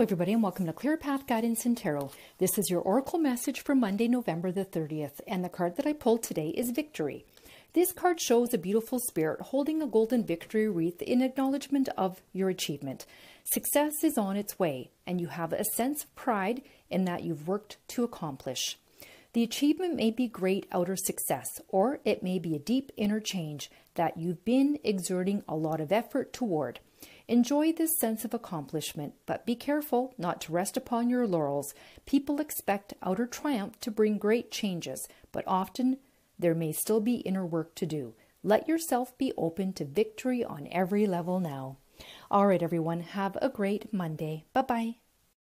everybody, and welcome to Clear Path Guidance and Tarot. This is your Oracle message for Monday, November the 30th, and the card that I pulled today is Victory. This card shows a beautiful spirit holding a golden victory wreath in acknowledgement of your achievement. Success is on its way, and you have a sense of pride in that you've worked to accomplish. The achievement may be great outer success, or it may be a deep inner change that you've been exerting a lot of effort toward. Enjoy this sense of accomplishment, but be careful not to rest upon your laurels. People expect outer triumph to bring great changes, but often there may still be inner work to do. Let yourself be open to victory on every level now. All right, everyone, have a great Monday. Bye bye.